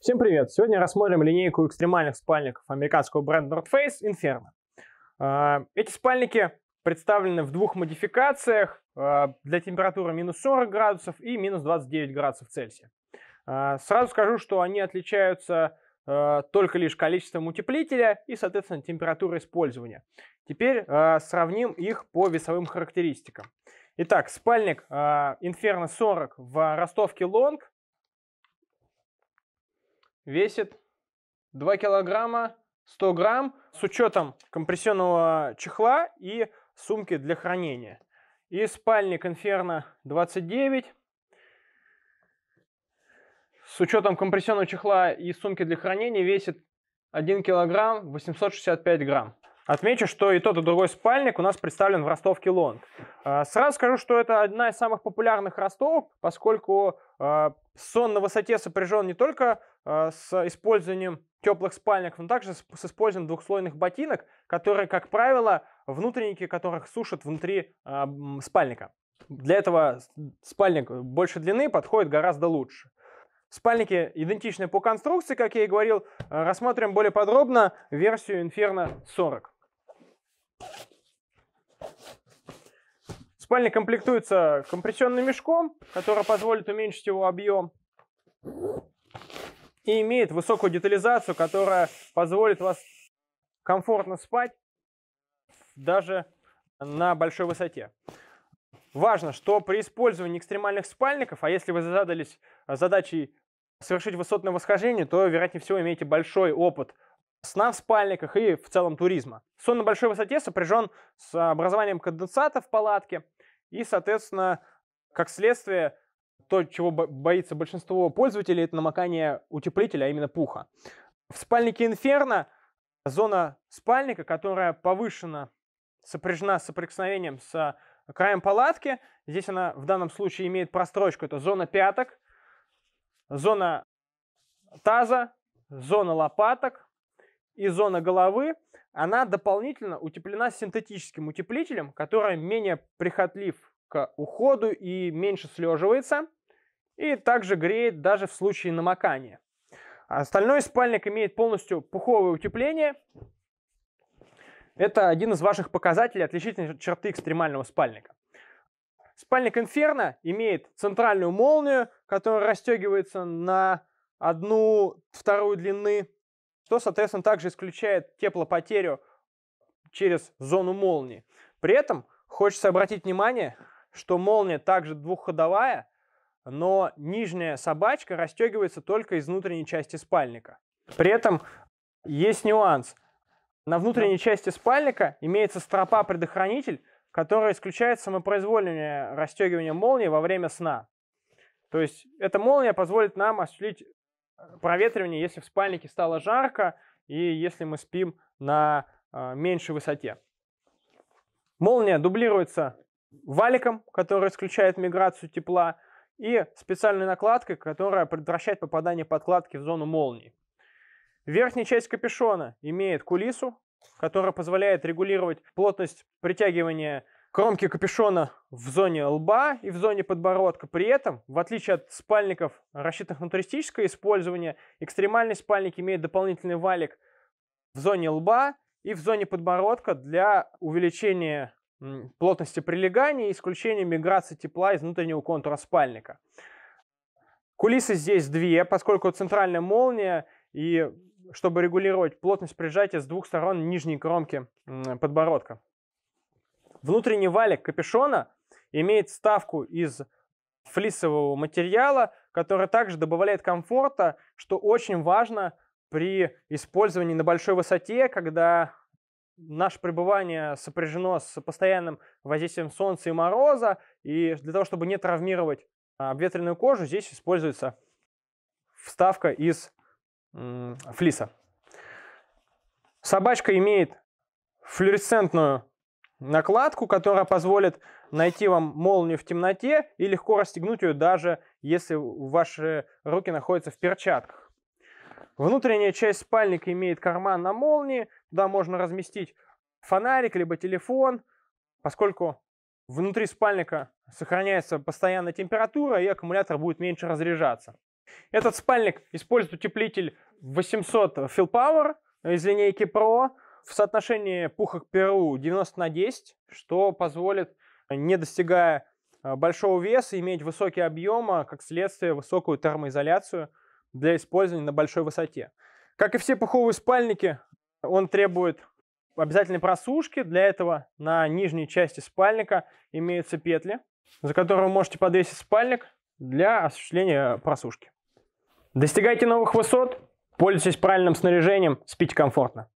Всем привет! Сегодня рассмотрим линейку экстремальных спальников американского бренда North Face Inferno. А, эти спальники представлены в двух модификациях а, для температуры минус 40 градусов и минус 29 градусов Цельсия. А, сразу скажу, что они отличаются только лишь количеством утеплителя и, соответственно, температурой использования. Теперь сравним их по весовым характеристикам. Итак, спальник Inferno 40 в ростовке Лонг весит 2 килограмма 100 грамм с учетом компрессионного чехла и сумки для хранения. И спальник Inferno 29 с учетом компрессионного чехла и сумки для хранения весит 1 килограмм 865 грамм. Отмечу, что и тот, и другой спальник у нас представлен в ростовке Лонг. А, сразу скажу, что это одна из самых популярных ростовок, поскольку а, сон на высоте сопряжен не только а, с использованием теплых спальников, но также с использованием двухслойных ботинок, которые, как правило, внутренники которых сушат внутри спальника. Для этого спальник больше длины подходит гораздо лучше. Спальники идентичны по конструкции, как я и говорил. Рассмотрим более подробно версию Inferno 40. Спальник комплектуется компрессионным мешком, который позволит уменьшить его объем. И имеет высокую детализацию, которая позволит вас комфортно спать даже на большой высоте. Важно, что при использовании экстремальных спальников, а если вы задались задачей совершить высотное восхождение, то, вероятнее всего, имеете большой опыт сна в спальниках и в целом туризма. Сон на большой высоте сопряжен с образованием конденсата в палатке и, соответственно, как следствие, то, чего боится большинство пользователей, это намокание утеплителя, а именно пуха. В спальнике Inferno зона спальника, которая повышена, сопряжена с соприкосновением с краем палатки, здесь она в данном случае имеет прострочку, это зона пяток, зона таза, зона лопаток, и зона головы, она дополнительно утеплена синтетическим утеплителем, который менее прихотлив к уходу и меньше слеживается, и также греет даже в случае намокания. Остальной спальник имеет полностью пуховое утепление. Это один из ваших показателей отличительной черты экстремального спальника. Спальник Inferno имеет центральную молнию, которая расстегивается на одну вторую длины что, соответственно, также исключает теплопотерю через зону молнии. При этом хочется обратить внимание, что молния также двухходовая, но нижняя собачка расстегивается только из внутренней части спальника. При этом есть нюанс. На внутренней части спальника имеется стропа-предохранитель, которая исключает самопроизвольное расстегивание молнии во время сна. То есть эта молния позволит нам осуществить проветривание, если в спальнике стало жарко и если мы спим на э, меньшей высоте. Молния дублируется валиком, который исключает миграцию тепла, и специальной накладкой, которая предотвращает попадание подкладки в зону молнии. Верхняя часть капюшона имеет кулису, которая позволяет регулировать плотность притягивания кромки капюшона в зоне лба и в зоне подбородка. При этом, в отличие от спальников, рассчитанных на туристическое использование, экстремальный спальник имеет дополнительный валик в зоне лба и в зоне подбородка для увеличения плотности прилегания и исключения миграции тепла из внутреннего контура спальника. Кулисы здесь две, поскольку центральная молния и чтобы регулировать плотность прижатия с двух сторон нижней кромки подбородка. Внутренний валик капюшона имеет вставку из флисового материала, который также добавляет комфорта, что очень важно при использовании на большой высоте, когда наше пребывание сопряжено с постоянным воздействием солнца и мороза, и для того, чтобы не травмировать а, обветренную кожу, здесь используется вставка из флиса. Собачка имеет флуоресцентную накладку, которая позволит найти вам молнию в темноте и легко расстегнуть ее, даже если ваши руки находятся в перчатках. Внутренняя часть спальника имеет карман на молнии, туда можно разместить фонарик либо телефон, поскольку внутри спальника сохраняется постоянная температура и аккумулятор будет меньше разряжаться. Этот спальник использует утеплитель 800 Power из линейки Pro в соотношении пуха к перу 90 на 10, что позволит, не достигая а, большого веса, иметь высокий объем, а как следствие высокую термоизоляцию для использования на большой высоте. Как и все пуховые спальники, он требует обязательной просушки. Для этого на нижней части спальника имеются петли, за которые вы можете подвесить спальник для осуществления просушки. Достигайте новых высот, пользуйтесь правильным снаряжением, спите комфортно.